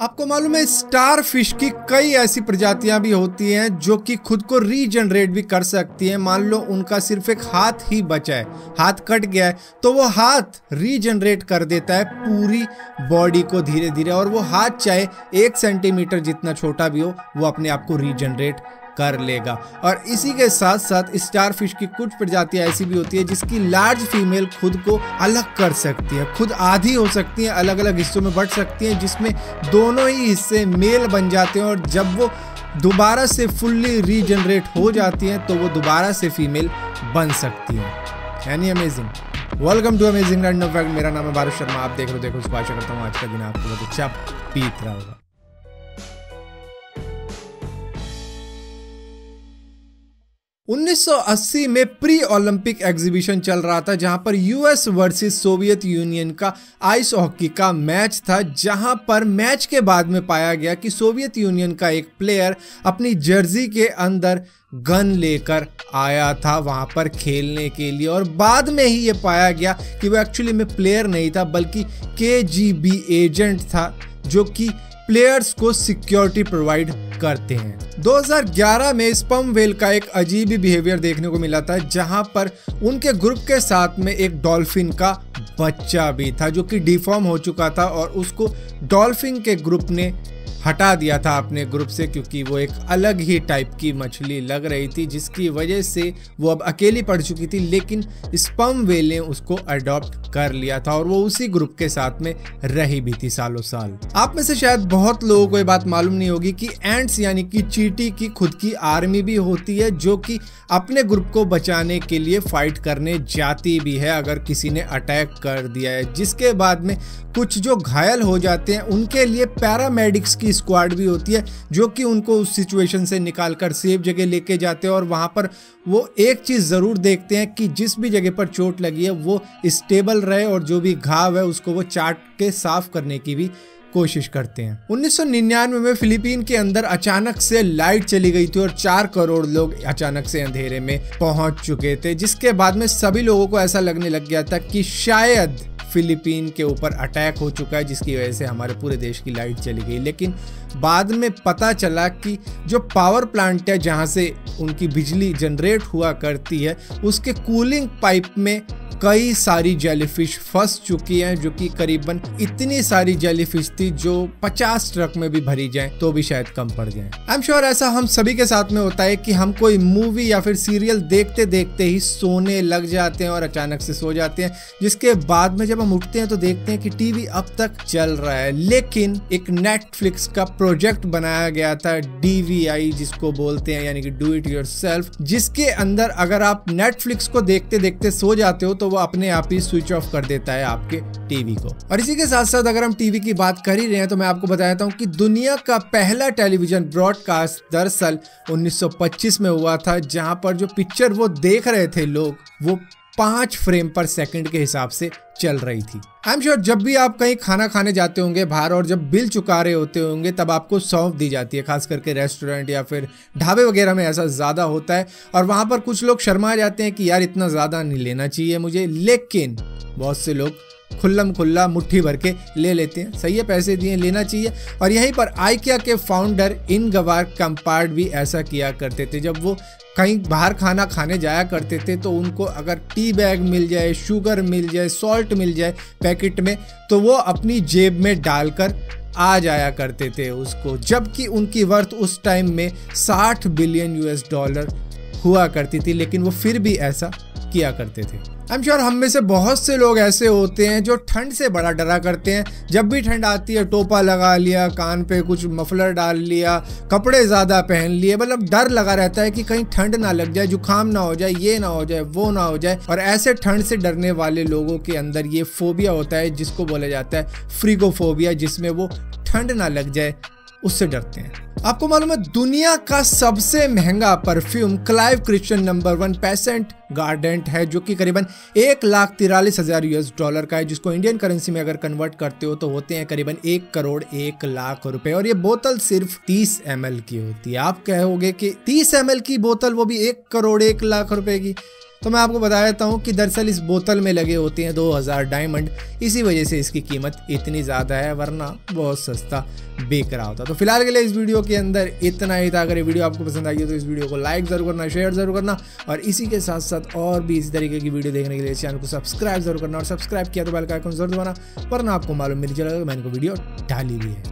आपको मालूम है स्टार फ़िश की कई ऐसी प्रजातियाँ भी होती हैं जो कि खुद को रीजनरेट भी कर सकती हैं। मान लो, उनका सिर्फ़ एक हाथ ही बचा है। हाथ कट गया है तो वो हाथ रीजनरेट कर देता है पूरी बॉडी को धीरे धीरे और वो हाथ चाहे एक सेंटीमीटर जितना छोटा भी हो, वो अपने आप को रीजनरेट कर लेगा। और इसी के साथ साथ स्टार फ़िश की कुछ प्रजातियाँ ऐसी भी होती है जिसकी लार्ज फीमेल खुद को अलग कर सकती है, खुद आधी हो सकती है अलग अलग हिस्सों में बढ़ सकती हैं, जिसमें दोनों ही हिस्से मेल बन जाते हैं। और जब वो दोबारा से फुल्ली रीजनरेट हो जाती हैं तो वो दोबारा से फीमेल बन सकती हैं। यानी amazing welcome to amazing random fact मेरा नाम है बारिश शर्मा। आप देख रहे हो, देखो उसको आशा करता हूँ। आज का दिन आपको बहुत अच्छा बीत रहा होगा। 1980 में प्री ओलंपिक एग्जीबिशन चल रहा था, जहाँ पर यूएस वर्सेस सोवियत यूनियन का आइस हॉकी का मैच था, जहाँ पर मैच के बाद में पाया गया कि सोवियत यूनियन का एक प्लेयर अपनी जर्सी के अंदर गन लेकर आया था वहाँ पर खेलने के लिए। और बाद में ही ये पाया गया कि वो एक्चुअली में प्लेयर नहीं था, बल्कि के एजेंट था, जो कि प्लेयर्स को सिक्योरिटी प्रोवाइड करते हैं। 2011 में स्पम वेल का एक अजीब बिहेवियर देखने को मिला था, जहाँ पर उनके ग्रुप के साथ में एक डॉल्फिन का बच्चा भी था, जो कि डिफॉर्म हो चुका था और उसको डॉल्फिन के ग्रुप ने हटा दिया था अपने ग्रुप से क्योंकि वो एक अलग ही टाइप की मछली लग रही थी, जिसकी वजह से वो अब अकेली पड़ चुकी थी, लेकिन स्पम वेल ने उसको अडॉप्ट कर लिया था और वो उसी ग्रुप के साथ में रही भी थी सालों साल। आप में से शायद बहुत लोगों को ये बात मालूम नहीं होगी कि एंट्स यानी कि चीटी की खुद की आर्मी भी होती है, जो कि अपने ग्रुप को बचाने के लिए फाइट करने जाती भी है, अगर किसी ने अटैक कर दिया है। जिसके बाद में कुछ जो घायल हो जाते हैं, उनके लिए पैरामेडिक्स की स्क्वाड भी होती है, जो कि उनको उस सिचुएशन से निकाल कर सेफ़ जगह लेके जाते हैं और वहाँ पर वो एक चीज़ ज़रूर देखते हैं कि जिस भी जगह पर चोट लगी है, वो स्टेबल रहे और जो भी घाव है, उसको वो चाट के साफ़ करने की भी कोशिश करते हैं। 1999 में फिलीपीन के अंदर अचानक से लाइट चली गई थी और चार करोड़ लोग अचानक से अंधेरे में पहुँच चुके थे, जिसके बाद में सभी लोगों को ऐसा लगने लग गया था कि शायद फिलीपीन के ऊपर अटैक हो चुका है, जिसकी वजह से हमारे पूरे देश की लाइट चली गई। लेकिन बाद में पता चला कि जो पावर प्लांट है, जहाँ से उनकी बिजली जनरेट हुआ करती है, उसके कूलिंग पाइप में कई सारी जेलीफिश फंस चुकी हैं, जो कि करीबन इतनी सारी जेलीफिश थी जो 50 ट्रक में भी भरी जाए तो भी शायद कम पड़ जाए। आई एम श्योर ऐसा हम सभी के साथ में होता है कि हम कोई मूवी या फिर सीरियल देखते देखते ही सोने लग जाते हैं और अचानक से सो जाते हैं, जिसके बाद में जब हम उठते हैं तो देखते हैं कि टीवी अब तक चल रहा है, लेकिन एक नेटफ्लिक्स का प्रोजेक्ट बनाया गया था डीवीआई जिसको बोलते हैं, यानी कि डू इट योर जिसके अंदर अगर आप नेटफ्लिक्स को देखते देखते सो जाते हो तो वो अपने आप ही स्विच ऑफ़ कर देता है आपके टीवी को। और इसी के साथ साथ अगर हम टीवी की बात कर ही रहे हैं तो मैं आपको बताता हूँ कि दुनिया का पहला टेलीविज़न ब्रॉडकास्ट दरअसल 1925 में हुआ था, जहाँ पर जो पिक्चर वो देख रहे थे लोग, वो पाँच फ्रेम पर सेकंड के हिसाब से चल रही थी। आई एम श्योर जब भी आप कहीं खाना खाने जाते होंगे बाहर और जब बिल चुका रहे होते होंगे, तब आपको सौंप दी जाती है, खास करके रेस्टोरेंट या फिर ढाबे वगैरह में ऐसा ज़्यादा होता है। और वहाँ पर कुछ लोग शर्मा जाते हैं कि, यार, इतना ज़्यादा नहीं लेना चाहिए मुझे। लेकिन बहुत से लोग खुल्लम खुल्ला मुट्ठी भर के ले लेते हैं। सही है, पैसे दिए, लेना चाहिए। और यहीं पर आइकिया के फाउंडर इन गवार कंपार्ड भी ऐसा किया करते थे, जब वो कहीं बाहर खाना खाने जाया करते थे तो उनको अगर टी बैग मिल जाए, शुगर मिल जाए सॉल्ट मिल जाए पैकेट में तो वो अपनी जेब में डालकर आ जाया करते थे उसको। जबकि उनकी वर्थ उस टाइम में 60 बिलियन यूएस डॉलर हुआ करती थी, लेकिन वो फिर भी ऐसा किया करते थे। आई एम श्योर हम में से बहुत से लोग ऐसे होते हैं जो ठंड से बड़ा डरा करते हैं। जब भी ठंड आती है, टोपा लगा लिया, कान पे कुछ मफलर डाल लिया, कपड़े ज़्यादा पहन लिए मतलब डर लगा रहता है कि कहीं ठंड ना लग जाए, जुकाम ना हो जाए, ये ना हो जाए, वो ना हो जाए। और ऐसे ठंड से डरने वाले लोगों के अंदर ये फोबिया होता है, जिसको बोला जाता है फ्रीगोफोबिया, जिसमें वो ठंड ना लग जाए। उससे डरते हैं। आपको मालूम है, दुनिया का सबसे महँगा perfume Clive Christian number one passant guardant है, जो कि करीबन एक लाख तिरालीस हज़ार यूएस डॉलर का है, जिसको इंडियन करेंसी में अगर कन्वर्ट करते हो तो होते हैं करीबन एक करोड़ एक लाख रुपए, और ये बोतल सिर्फ़ तीस एमएल की होती है। आप कहोगे कि तीस एम की बोतल वो भी एक करोड़ एक लाख रुपए की? तो मैं आपको बता देता हूँ कि दरअसल इस बोतल में लगे होते हैं 2000 डायमंड। इसी वजह से इसकी कीमत इतनी ज़्यादा है, वरना बहुत सस्ता बेक रहा होता। तो फ़िलहाल के लिए इस वीडियो के अंदर इतना ही था। अगर ये वीडियो आपको पसंद आई हो तो इस वीडियो को लाइक ज़रूर करना, शेयर ज़रूर करना, और इसी के साथ साथ और भी इसी तरीके की वीडियो देखने के लिए चैनल को सब्सक्राइब ज़रूर करना और सब्सक्राइब किया तो बेल का आइकन ज़रूर दबाना, वरना आपको मालूम मिल चलेगा मैंने को वीडियो डाली भी है।